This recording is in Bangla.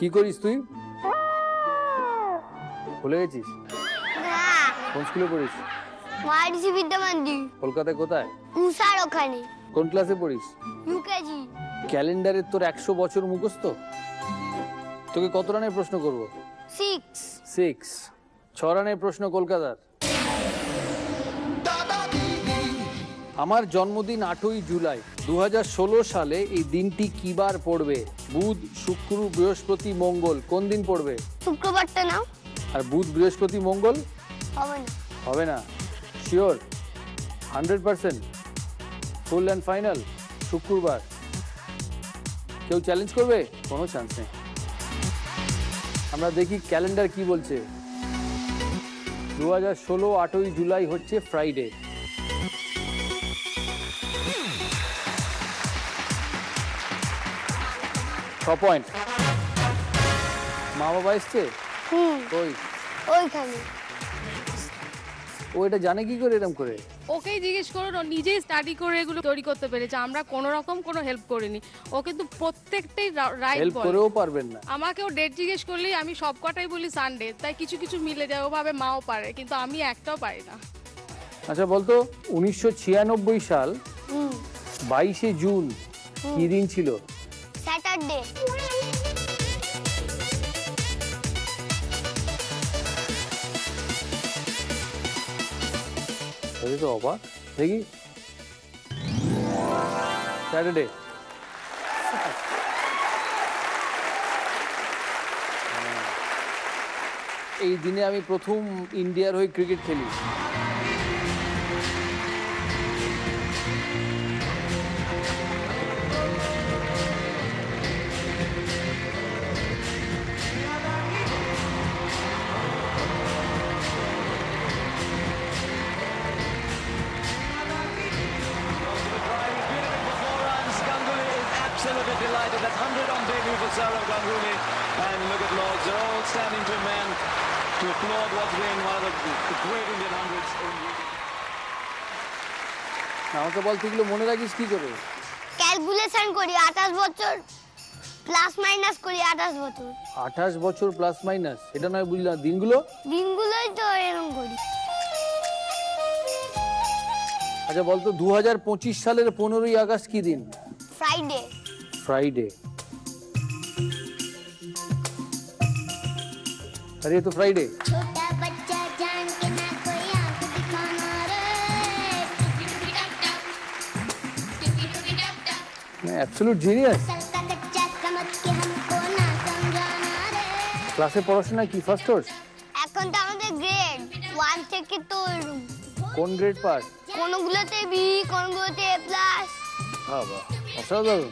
কি করিস তুই? ভুলে গেছিস? কোন স্কুলে পড়িস? মারিসি বিদ্যামন্দির। কলকাতায় কোথায়? উষার ওখানে। কোন ক্লাসে পড়িস? ইউকেজি ক্যালেন্ডারের তোর একশো বছর মুখস্থ? তোকে কত রানের প্রশ্ন করব? সিক্স সিক্স ছ রানের প্রশ্ন কলকাতার। আমার জন্মদিন আটই জুলাই দু হাজার ষোলো সালে এই দিনটি কি বার পড়বে? বুধ শুক্র বৃহস্পতি মঙ্গল কোন দিন পড়বে? শুক্রবারটা নাও। আর বুধ বৃহস্পতি মঙ্গল? হবে না। হবে না। Sure? Hundred percent. Full and final. শুক্রবার। কেউ চ্যালেঞ্জ করবে? কোনো চান্স নেই। আমরা দেখি ক্যালেন্ডার কি বলছে। দু হাজার ষোলো আটই জুলাই হচ্ছে ফ্রাইডে। পয়েন্ট মা বাবা এসছে? ওই ওইখানে। ও এটা জানে কি করে এরম করে? ওকেই জিজ্ঞেস করুন ও নিজেই স্টাডি করে এগুলো তৈরি করতে পেরেছে। আমরা কোনো রকম কোনো হেল্প করিনি। ও কিন্তু প্রত্যেকটাই রাইট হেল্প করেও পারবেন না। আমাকে ও ডেট জিজ্ঞেস করলেই আমি সব কটাই বলি সানডে তাই কিছু কিছু মিলে যায়। ওভাবে মাও পারে কিন্তু আমি একটাও পারি না। আচ্ছা বলতো উনিশশো ছিয়ানব্বই সাল বাইশে জুন কি দিন ছিল? অবাক দেখি। স্যাটারডে এই দিনে আমি প্রথম ইন্ডিয়ার হয়ে ক্রিকেট খেলি। Delighted. That's 100 on debut for Saurav Ganguly. And look at Lords, they're all standing to a man to applaud what's been one of the, the great Indian hundreds. in- আমাকে বল তুইগুলো মনে রাখিস কি করে ক্যালকুলেশন করি আঠাশ বছর প্লাস মাইনাস করি আঠাশ বছর আঠাশ বছর প্লাস মাইনাস এটা নয় বুঝলাম দিনগুলো দিনগুলোই তো এরকম করি আচ্ছা বলতো দু হাজার পঁচিশ সালের পনেরোই আগস্ট কি দিন ফ্রাইডে फ्राइडे अरे ये तो फ्राइडे छोटा बच्चा जान के ना कोई आंख दिखाना रे एब्सोल्यूट जीनियस का कच्चा समझ के हमको ना समझाना रे ক্লাসে পড়াশোনা কি ফার্স্ট কোর্স এখন তো আমাদের গ্রেড ওয়ান থেকে তো কোন গ্রেড পাস কোনগুলোতে বি কোনগুলোতে এ প্লাস বাবা অসাধারণ